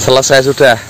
selesai sudah.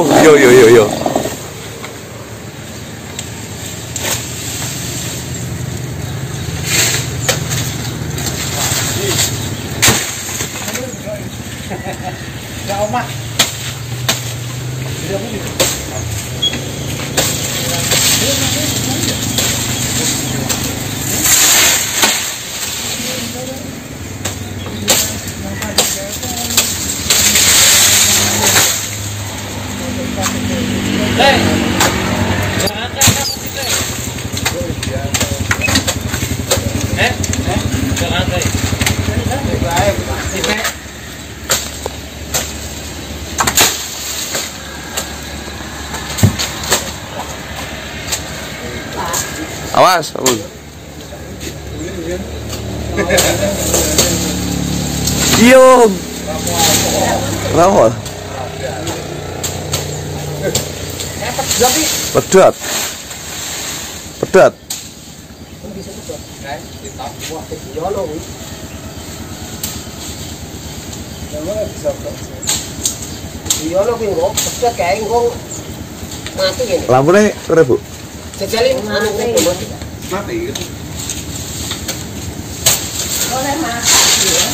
呦呦呦呦呦！Chào ông ạ. Hãy subscribe cho kênh Ghiền Mì Gõ Để không bỏ lỡ những video hấp dẫn yo yo yo yo. Awas, Abul. Diam. Kenapa? Pedat. Pedat. Iya lo kuwi kok pedet kae kok mati gini. Lampunya udah bu. Sejalin anu mati. Mati gitu. Boleh mati ya.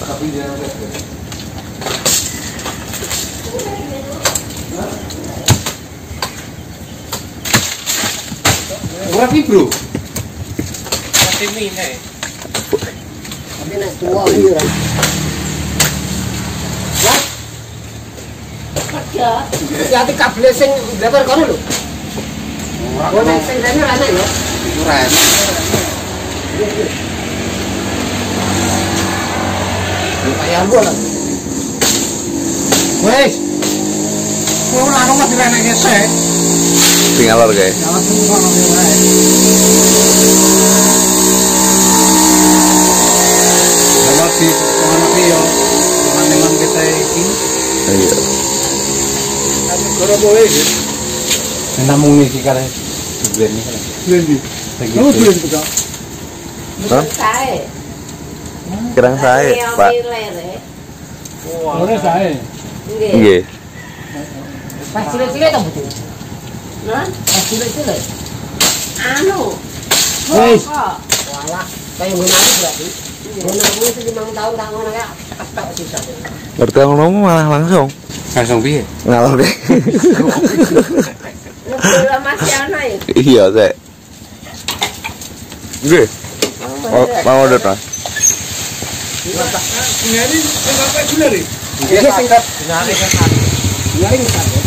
Tapi dia Berapa bro? Tapi nek tua iki ora. Kerja. Hati kabel sing lebar kono lho. Oh nek sing rene ora ya. Keren. Kayak gua lah. Wes. Ora ono mati rene gesek. Tinggal lor kayak. Jalan semua nang wae. Kalau di anak yo, dengan kita ini, Iya. Boleh namun ini sih kalian. Dua ini kan. Lendi. Begitu. Oh, saya, Pak. Nggih. Iya. Pas cilik-cilik ta betul. Nah, cilik-cilik. anu. Wala, berarti. Menarik itu lima tahun tak ngono ya. Tak sisa. Ngerti ngomong malah langsung Langsung piye? ngalor deh. Masih ana ya. iya, saya. Oke, Oh, mau tas. Ini nih? Ini singkat. Benar singkat.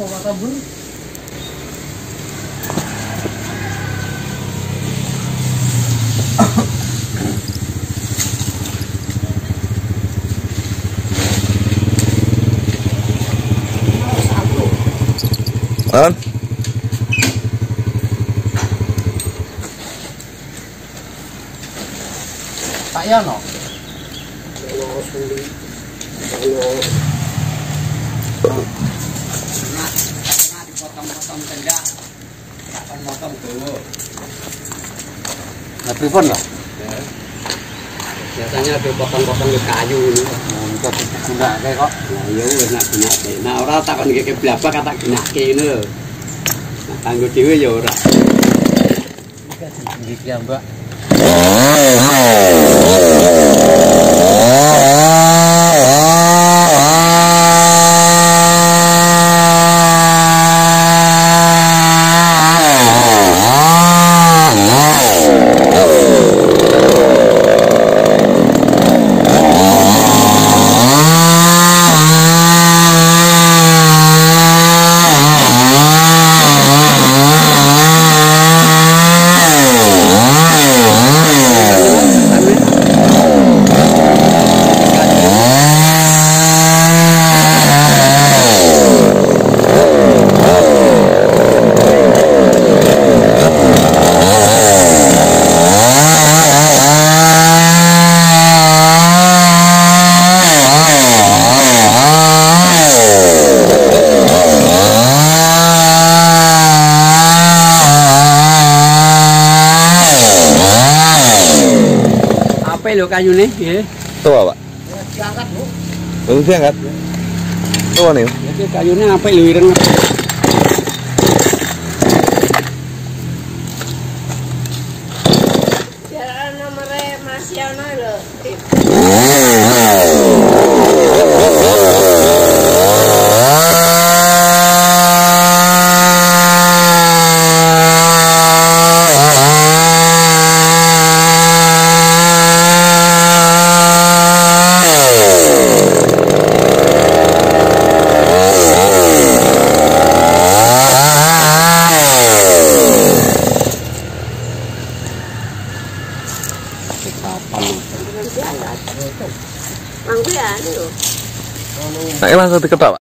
Apa Pak kabur? Lawan. Tak ya no. Nah, dipotong-potong kendak. Potong-potong tuh. Nah, pripun lah. Biasanya ada potong-potong kayu ini. Untuk kendak kayak kok. Nah, ya wis nak ginake. Nah, ora takon iki blabak kata ginake ngono lho. Nah, kanggo dhewe ya ora. Gigi ya mbak. lo kayu ni ya tua pak bagus ya kan tua nih kayunya apa lo ireng Oh, കത്തിക്കട്ടാവാം